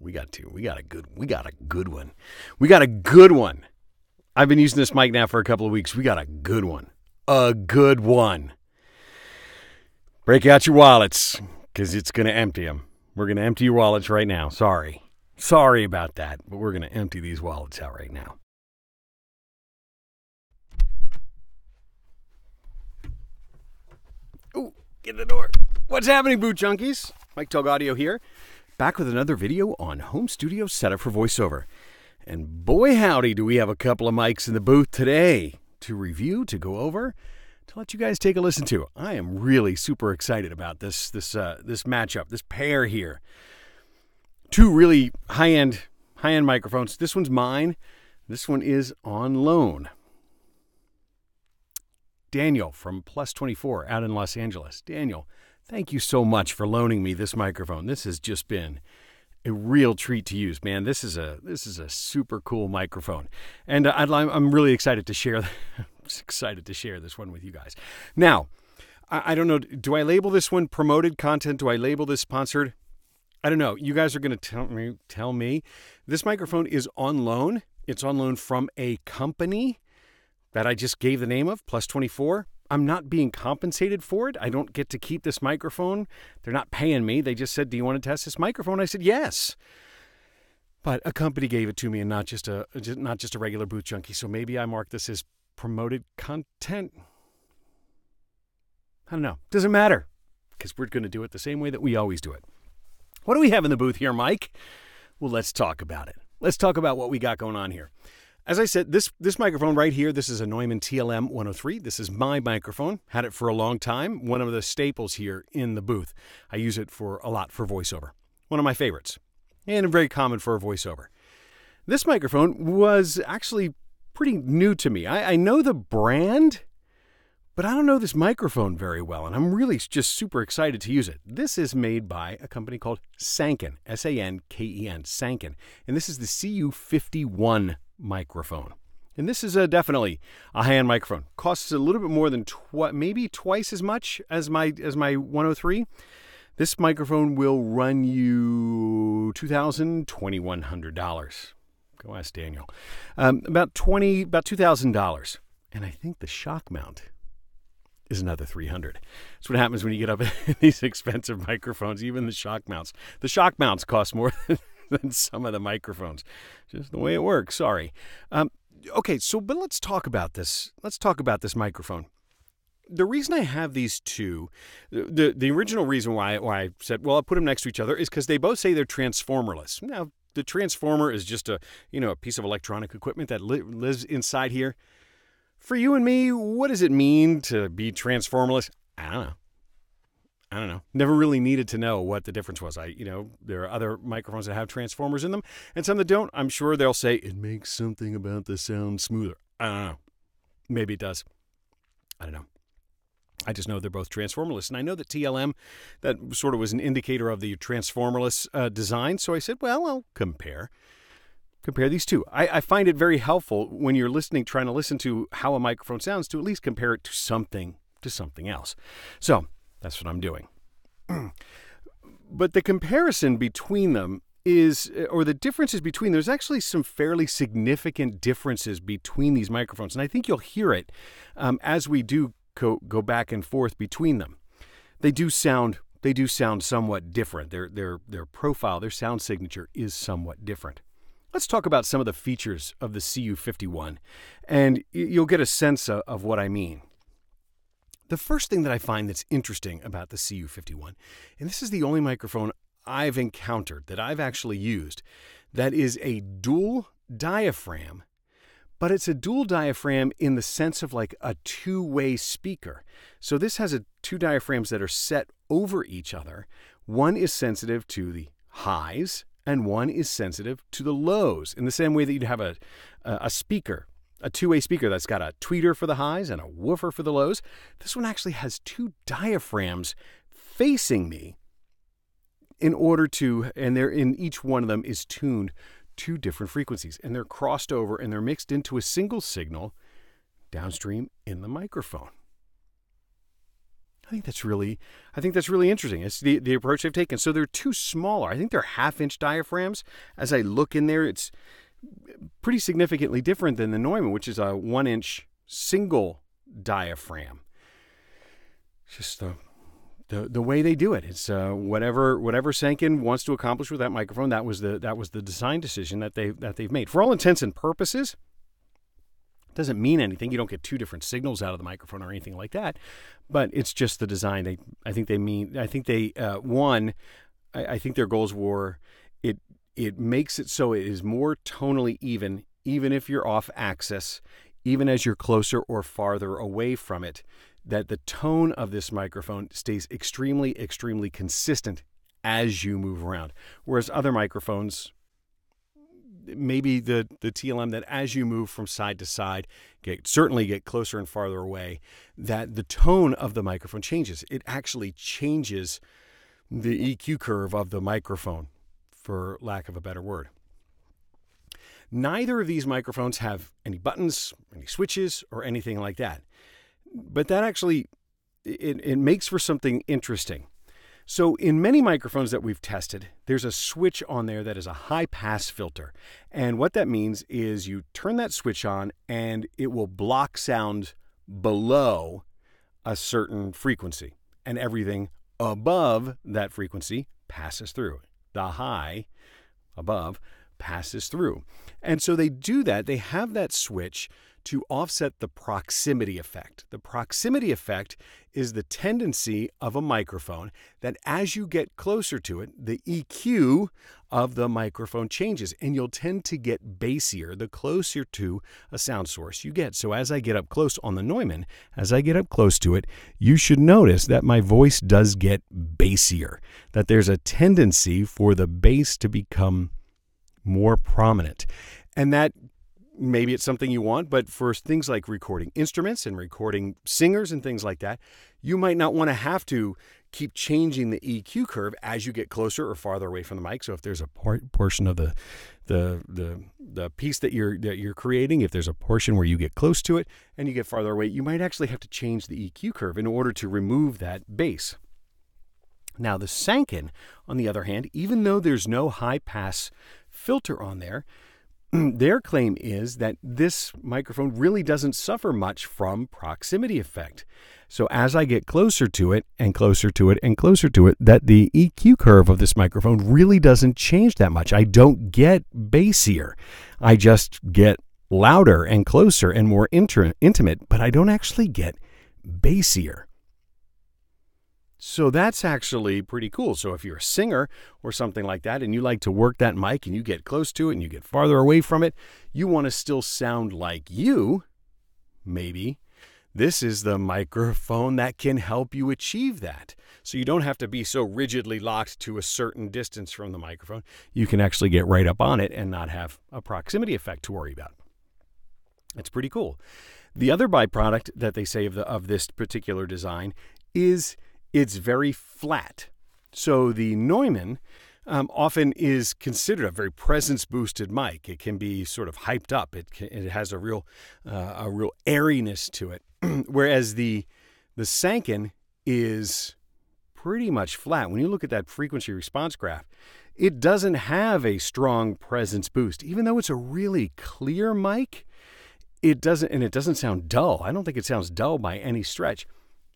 We got two. We got a good. We got a good one. We got a good one. I've been using this mic now for a couple of weeks. We got a good one. A good one. Break out your wallets because it's going to empty them. We're going to empty your wallets right now. Sorry. Sorry about that, but we're going to empty these wallets out right now. Ooh, get in the door. What's happening, Booth Junkies? Mike Tog here, back with another video on home studio setup for voiceover. And boy, howdy, do we have a couple of mics in the booth today to review, to go over, to let you guys take a listen to. I am really super excited about this this uh, this matchup, this pair here. Two really high end high end microphones. This one's mine. This one is on loan. Daniel from Plus 24 out in Los Angeles. Daniel, thank you so much for loaning me this microphone. This has just been a real treat to use, man. This is a this is a super cool microphone, and uh, I'm really excited to share. excited to share this one with you guys. Now, I, I don't know. Do I label this one promoted content? Do I label this sponsored? I don't know. You guys are going to tell me. Tell me. This microphone is on loan. It's on loan from a company that I just gave the name of, Plus 24. I'm not being compensated for it. I don't get to keep this microphone. They're not paying me. They just said, "Do you want to test this microphone?" I said, "Yes." But a company gave it to me, and not just a not just a regular booth junkie. So maybe I mark this as promoted content. I don't know. Doesn't matter because we're going to do it the same way that we always do it. What do we have in the booth here, Mike? Well, let's talk about it. Let's talk about what we got going on here. As I said, this this microphone right here, this is a Neumann TLM 103. This is my microphone. Had it for a long time. One of the staples here in the booth. I use it for a lot for voiceover. One of my favorites, and very common for a voiceover. This microphone was actually pretty new to me. I, I know the brand, but I don't know this microphone very well, and I'm really just super excited to use it. This is made by a company called Sanken, S A N K E N, Sanken, and this is the CU51 microphone. And this is a, definitely a high-end microphone. Costs a little bit more than tw- maybe twice as much as my as my 103. This microphone will run you two thousand twenty one hundred dollars. Go ask Daniel. Um, about twenty, about two thousand dollars. And I think the shock mount is another 300 that's what happens when you get up these expensive microphones even the shock mounts the shock mounts cost more than than some of the microphones. Just the way it works. Sorry. Um, okay, so but let's talk about this. Let's talk about this microphone. The reason I have these two, the the original reason why why I said well I'll put them next to each other is because they both say they're transformerless. Now the transformer is just a you know a piece of electronic equipment that li- lives inside here. For you and me, what does it mean to be transformerless? I don't know. I don't know. Never really needed to know what the difference was. I, you know, there are other microphones that have transformers in them, and some that don't. I'm sure they'll say it makes something about the sound smoother. I don't know. Maybe it does. I don't know. I just know they're both transformerless, and I know that TLM, that sort of was an indicator of the transformerless uh, design. So I said, well, I'll compare compare these two. I, I, find it very helpful when you're listening, trying to listen to how a microphone sounds, to at least compare it to something to something else. So that's what I'm doing. but the comparison between them is, or the differences between, there's actually some fairly significant differences between these microphones. And I think you'll hear it um, as we do go, go back and forth between them. They do sound they do sound somewhat different. Their their their profile, their sound signature is somewhat different. Let's talk about some of the features of the CU51, and you'll get a sense of what I mean. The first thing that I find that's interesting about the CU51, and this is the only microphone I've encountered that I've actually used, that is a dual diaphragm, but it's a dual diaphragm in the sense of like a two way speaker. So this has a, two diaphragms that are set over each other. One is sensitive to the highs, and one is sensitive to the lows in the same way that you'd have a, a speaker a two way speaker that's got a tweeter for the highs and a woofer for the lows. This one actually has two diaphragms facing me in order to, and they're in each one of them is tuned to different frequencies and they're crossed over and they're mixed into a single signal downstream in the microphone. I think that's really, I think that's really interesting. It's the, the approach they've taken. So they're too smaller. I think they're half inch diaphragms. As I look in there, it's pretty significantly different than the Neumann, which is a one inch single diaphragm. Just the the, the way they do it. It's uh, whatever whatever Sanken wants to accomplish with that microphone. That was the that was the design decision that they that they've made. For all intents and purposes, doesn't mean anything. You don't get two different signals out of the microphone or anything like that. But it's just the design. They, I think they mean. I think they uh, one. I, I think their goals were it. Makes it so it is more tonally even, even if you're off axis, even as you're closer or farther away from it. That the tone of this microphone stays extremely, extremely consistent as you move around. Whereas other microphones, maybe the the TLM that as you move from side to side, get certainly get closer and farther away, that the tone of the microphone changes. It actually changes the EQ curve of the microphone, for lack of a better word. Neither of these microphones have any buttons, any switches, or anything like that. But that actually it, it makes for something interesting. So, in many microphones that we've tested, there's a switch on there that is a high pass filter. And what that means is you turn that switch on and it will block sound below a certain frequency, and everything above that frequency passes through. The high above passes through. And so they do that, they have that switch to offset the proximity effect. The proximity effect is the tendency of a microphone that as you get closer to it, the EQ of the microphone changes and you'll tend to get bassier the closer to a sound source you get. So as I get up close on the Neumann, as I get up close to it, you should notice that my voice does get bassier, that there's a tendency for the bass to become more prominent. And that maybe it's something you want, but for things like recording instruments and recording singers and things like that, you might not want to have to keep changing the EQ curve as you get closer or farther away from the mic. So if there's a por- portion of the the the the piece that you're that you're creating, if there's a portion where you get close to it and you get farther away, you might actually have to change the EQ curve in order to remove that bass. Now the Sanken, on the other hand, even though there's no high pass filter on there, their claim is that this microphone really doesn't suffer much from proximity effect. So as I get closer to it and closer to it and closer to it, that the EQ curve of this microphone really doesn't change that much. I don't get bassier. I just get louder and closer and more inter- intimate, but I don't actually get bassier. So that's actually pretty cool. So if you're a singer or something like that and you like to work that mic and you get close to it and you get farther away from it, you want to still sound like you, maybe. This is the microphone that can help you achieve that. So you don't have to be so rigidly locked to a certain distance from the microphone. You can actually get right up on it and not have a proximity effect to worry about. It's pretty cool. The other byproduct that they say of, the, of this particular design is it's very flat. So the Neumann um, often is considered a very presence boosted mic. It can be sort of hyped up. It can, it has a real uh, a real airiness to it, whereas the the Sanken is pretty much flat. When you look at that frequency response graph, it doesn't have a strong presence boost, even though it's a really clear mic. It doesn't, and it doesn't sound dull. I don't think it sounds dull by any stretch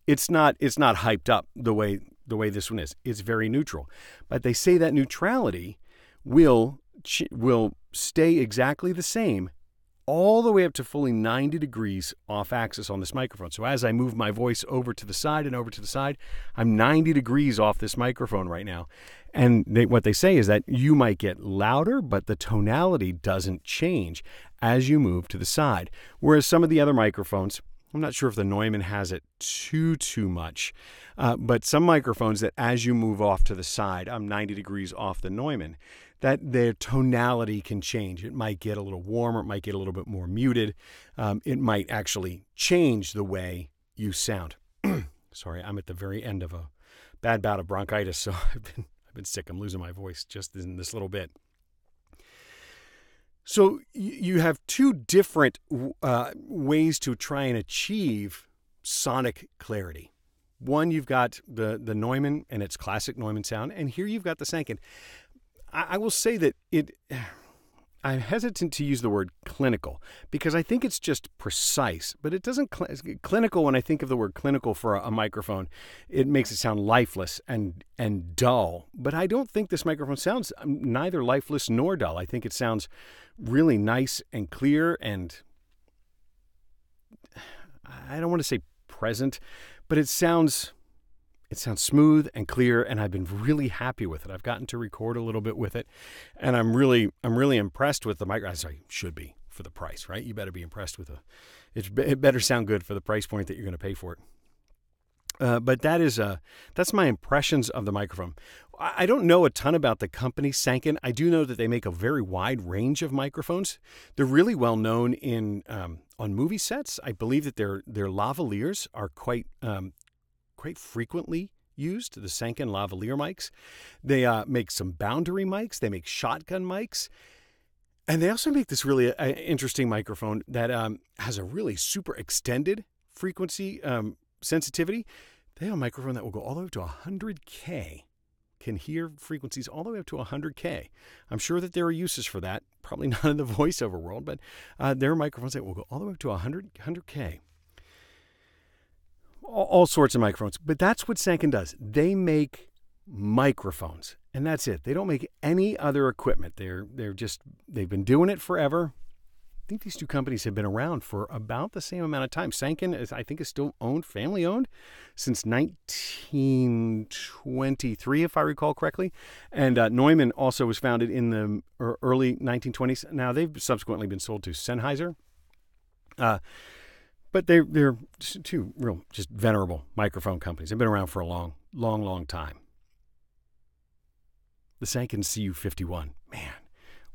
it's not it's not hyped up the way the way this one is. It's very neutral. But they say that neutrality will will stay exactly the same all the way up to fully 90 degrees off axis on this microphone. So as I move my voice over to the side and over to the side, I'm 90 degrees off this microphone right now. And they, what they say is that you might get louder, but the tonality doesn't change as you move to the side. Whereas some of the other microphones, I'm not sure if the Neumann has it too, too much, uh, but some microphones that as you move off to the side, I'm 90 degrees off the Neumann, that their tonality can change. It might get a little warmer, it might get a little bit more muted. Um, it might actually change the way you sound. Sorry, I'm at the very end of a bad bout of bronchitis, so I've been I've been sick. I'm losing my voice just in this little bit. So you have two different uh, ways to try and achieve sonic clarity. One, you've got the the Neumann and its classic Neumann sound, and here you've got the Sanken. I, I will say that it. I'm hesitant to use the word clinical because I think it's just precise, but it doesn't cl- clinical when I think of the word clinical for a, a, microphone, it makes it sound lifeless and and dull. But I don't think this microphone sounds um, neither lifeless nor dull. I think it sounds really nice and clear and I don't want to say present, but it sounds it sounds smooth and clear and I've been really happy with it. I've gotten to record a little bit with it and I'm really I'm really impressed with the mic. As i should be for the price, right? You better be impressed with it. It better sound good for the price point that you're going to pay for it. Uh, but that is uh, that's my impressions of the microphone. I don't know a ton about the company Sanken. I do know that they make a very wide range of microphones. They're really well known in um, on movie sets. I believe that their their lavaliers are quite um, quite frequently used. The Sanken lavalier mics. They uh, make some boundary mics. They make shotgun mics. And they also make this really uh, interesting microphone that um, has a really super extended frequency um, sensitivity. They have a microphone that will go all the way up to 100K can hear frequencies all the way up to 100K. I'm sure that there are uses for that, probably not in the voiceover world, but uh, there are microphones that will go all the way up to 100, 100K. All, sorts of microphones. But that's what Sanken does. They make microphones, and that's it. They don't make any other equipment. They're, they're just, they've been doing it forever. I think these two companies have been around for about the same amount of time. Sanken is, I think, is still owned, family owned, since 1923, if I recall correctly. And uh, Neumann also was founded in the early 1920s. Now they've subsequently been sold to Sennheiser. Uh, but they're they're two real just venerable microphone companies. They've been around for a long, long, long time. The Sanken CU51, man,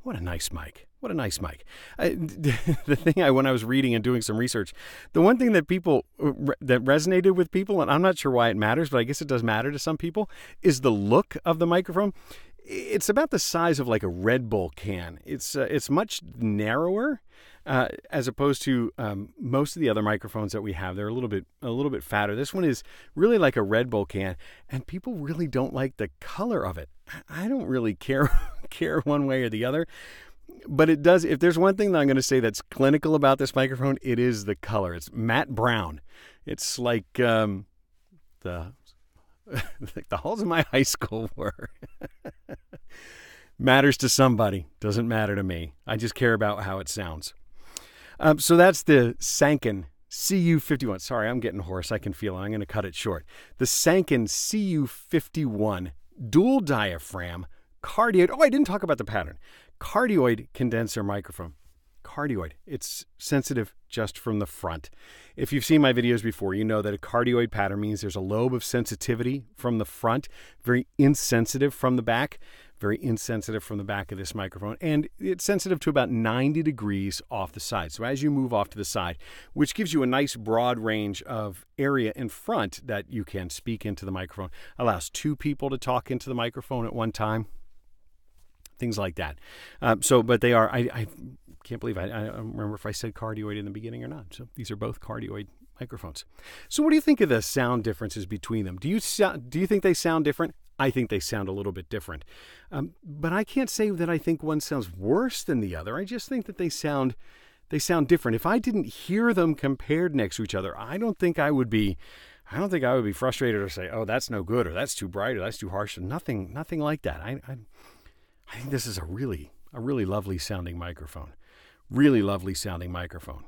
what a nice mic. What a nice mic. I, the thing I, when I was reading and doing some research, the one thing that people, uh, that resonated with people, and I'm not sure why it matters, but I guess it does matter to some people, is the look of the microphone. It's about the size of like a Red Bull can. It's, uh, it's much narrower. Uh, as opposed to um, most of the other microphones that we have. They're a little bit a little bit fatter. This one is really like a Red Bull can, and people really don't like the color of it. I don't really care care one way or the other but it does. If there's one thing that I'm going to say that's clinical about this microphone, it is the color. It's matte brown. It's like um, the like the halls of my high school were. Matters to somebody, doesn't matter to me. I just care about how it sounds. Um, so that's the Sanken CU51. Sorry, I'm getting hoarse. I can feel it. I'm going to cut it short. The Sanken CU51 dual diaphragm cardioid. Oh, I didn't talk about the pattern cardioid condenser microphone. Cardioid. It's sensitive just from the front. If you've seen my videos before, you know that a cardioid pattern means there's a lobe of sensitivity from the front, very insensitive from the back, very insensitive from the back of this microphone, and it's sensitive to about 90 degrees off the side. So as you move off to the side, which gives you a nice broad range of area in front that you can speak into the microphone, allows two people to talk into the microphone at one time things like that. Um, so, but they are. I, I can't believe I, I remember if I said cardioid in the beginning or not. So these are both cardioid microphones. So what do you think of the sound differences between them? Do you do you think they sound different? I think they sound a little bit different, um, but I can't say that I think one sounds worse than the other. I just think that they sound they sound different. If I didn't hear them compared next to each other, I don't think I would be. I don't think I would be frustrated or say, "Oh, that's no good," or "That's too bright," or "That's too harsh." Nothing, nothing like that. I, I I think this is a really, a really lovely sounding microphone. Really lovely sounding microphone.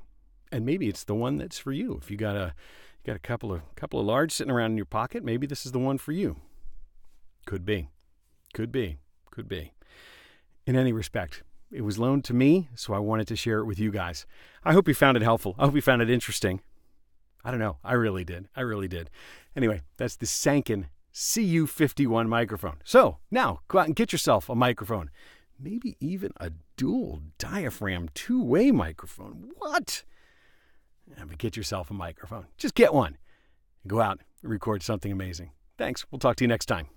And maybe it's the one that's for you. If you got a you got a couple of couple of large sitting around in your pocket, maybe this is the one for you. Could be. Could be. Could be. In any respect, it was loaned to me, so I wanted to share it with you guys. I hope you found it helpful. I hope you found it interesting. I don't know. I really did. I really did. Anyway, that's the Sanken CU51 microphone. So now go out and get yourself a microphone. Maybe even a dual diaphragm two way microphone. What? But get yourself a microphone. Just get one. Go out and record something amazing. Thanks. We'll talk to you next time.